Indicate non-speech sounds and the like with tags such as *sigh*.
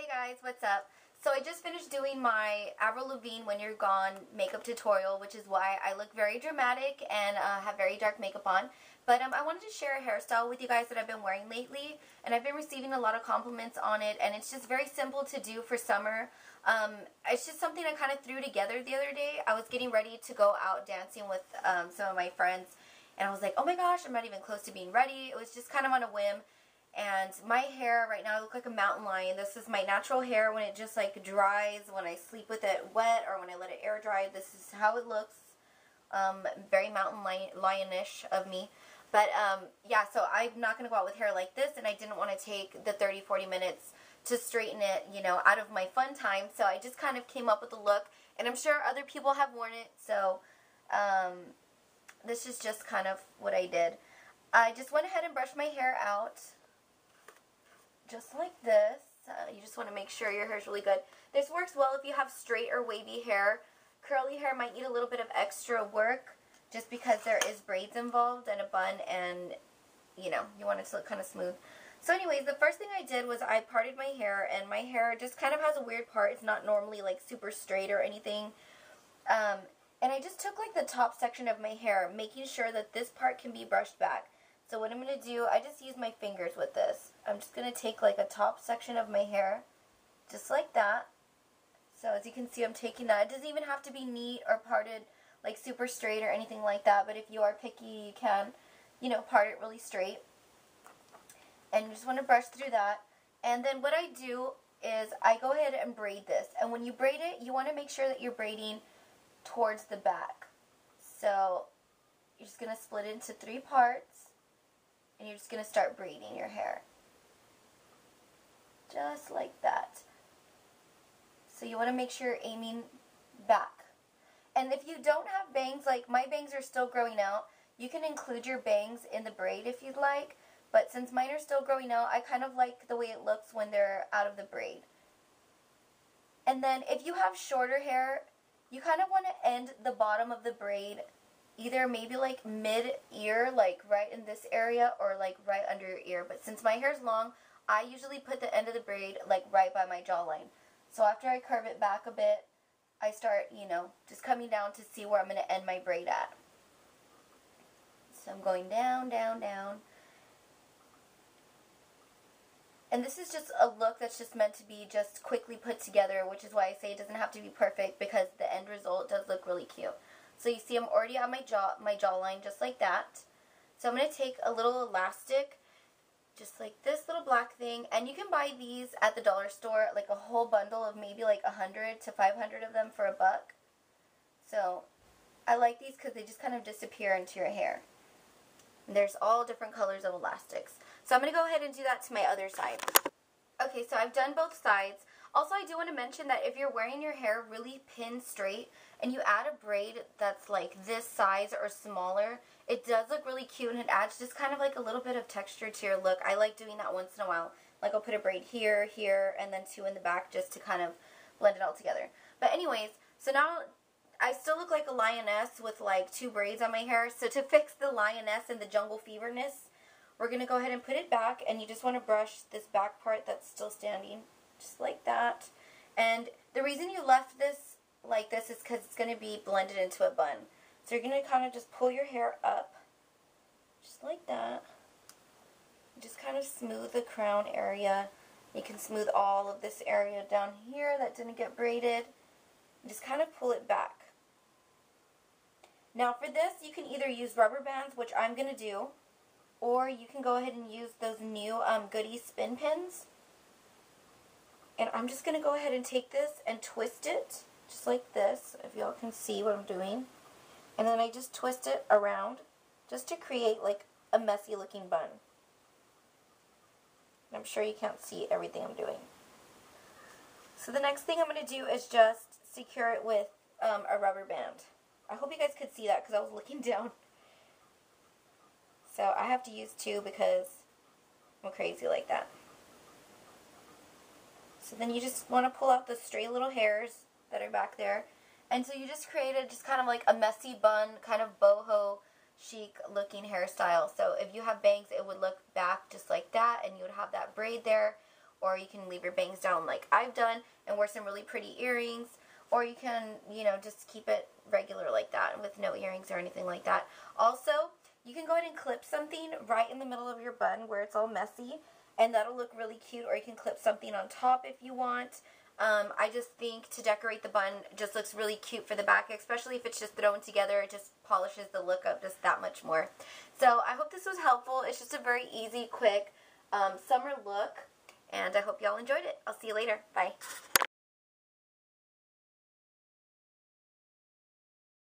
Hey guys, what's up? So I just finished doing my Avril Lavigne When You're Gone makeup tutorial, which is why I look very dramatic and uh, have very dark makeup on. But um, I wanted to share a hairstyle with you guys that I've been wearing lately, and I've been receiving a lot of compliments on it, and it's just very simple to do for summer. Um, it's just something I kind of threw together the other day. I was getting ready to go out dancing with um, some of my friends, and I was like, oh my gosh, I'm not even close to being ready. It was just kind of on a whim. And my hair right now, I look like a mountain lion. This is my natural hair when it just like dries, when I sleep with it wet or when I let it air dry. This is how it looks. Um, very mountain lion, lionish of me. But um, yeah, so I'm not going to go out with hair like this and I didn't want to take the 30, 40 minutes to straighten it, you know, out of my fun time. So I just kind of came up with a look and I'm sure other people have worn it. So um, this is just kind of what I did. I just went ahead and brushed my hair out just like this. Uh, you just want to make sure your hair is really good. This works well if you have straight or wavy hair. Curly hair might need a little bit of extra work just because there is braids involved and a bun and, you know, you want it to look kind of smooth. So anyways, the first thing I did was I parted my hair and my hair just kind of has a weird part. It's not normally like super straight or anything. Um, and I just took like the top section of my hair, making sure that this part can be brushed back. So what I'm going to do, I just use my fingers with this. I'm just going to take like a top section of my hair, just like that. So as you can see, I'm taking that. It doesn't even have to be neat or parted like super straight or anything like that, but if you are picky, you can, you know, part it really straight. And you just want to brush through that. And then what I do is I go ahead and braid this. And when you braid it, you want to make sure that you're braiding towards the back. So you're just going to split it into three parts and you're just going to start braiding your hair. Just like that. So you want to make sure you're aiming back. And if you don't have bangs, like my bangs are still growing out, you can include your bangs in the braid if you'd like. But since mine are still growing out, I kind of like the way it looks when they're out of the braid. And then if you have shorter hair, you kind of want to end the bottom of the braid either maybe like mid-ear, like right in this area, or like right under your ear. But since my hair is long, I usually put the end of the braid like right by my jawline. So after I curve it back a bit, I start, you know, just coming down to see where I'm going to end my braid at. So I'm going down, down, down. And this is just a look that's just meant to be just quickly put together, which is why I say it doesn't have to be perfect because the end result does look really cute. So you see I'm already on my jaw, my jawline just like that. So I'm going to take a little elastic, just like this little black thing, and you can buy these at the dollar store, like a whole bundle of maybe like a 100 to 500 of them for a buck. So I like these because they just kind of disappear into your hair. And there's all different colors of elastics. So I'm going to go ahead and do that to my other side. Okay, so I've done both sides. Also, I do want to mention that if you're wearing your hair really pin straight and you add a braid that's like this size or smaller, it does look really cute and it adds just kind of like a little bit of texture to your look. I like doing that once in a while. Like I'll put a braid here, here, and then two in the back just to kind of blend it all together. But anyways, so now I still look like a lioness with like two braids on my hair. So to *laughs* fix the lioness and the jungle feverness, we're going to go ahead and put it back and you just want to brush this back part that's still standing just like that. And the reason you left this like this is because it's going to be blended into a bun. So you're going to kind of just pull your hair up, just like that. Just kind of smooth the crown area. You can smooth all of this area down here that didn't get braided. Just kind of pull it back. Now for this, you can either use rubber bands, which I'm going to do, or you can go ahead and use those new um, Goody spin pins. And I'm just going to go ahead and take this and twist it just like this, if y'all can see what I'm doing. And then I just twist it around just to create like a messy looking bun. I'm sure you can't see everything I'm doing. So the next thing I'm going to do is just secure it with um, a rubber band. I hope you guys could see that because I was *laughs* looking down. So I have to use two because I'm crazy like that. So then you just want to pull out the stray little hairs that are back there. And so you just created just kind of like a messy bun, kind of boho chic looking hairstyle. So if you have bangs, it would look back just like that and you would have that braid there. or you can leave your bangs down like I've done and wear some really pretty earrings, or you can, you know, just keep it regular like that with no earrings or anything like that. Also, you can go ahead and clip something right in the middle of your bun where it's all messy, and that'll look really cute, or you can clip something on top if you want. Um, I just think to decorate the bun just looks really cute for the back, especially if it's just thrown together. It just polishes the look up just that much more. So I hope this was helpful. It's just a very easy, quick um, summer look, and I hope y'all enjoyed it. I'll see you later. Bye.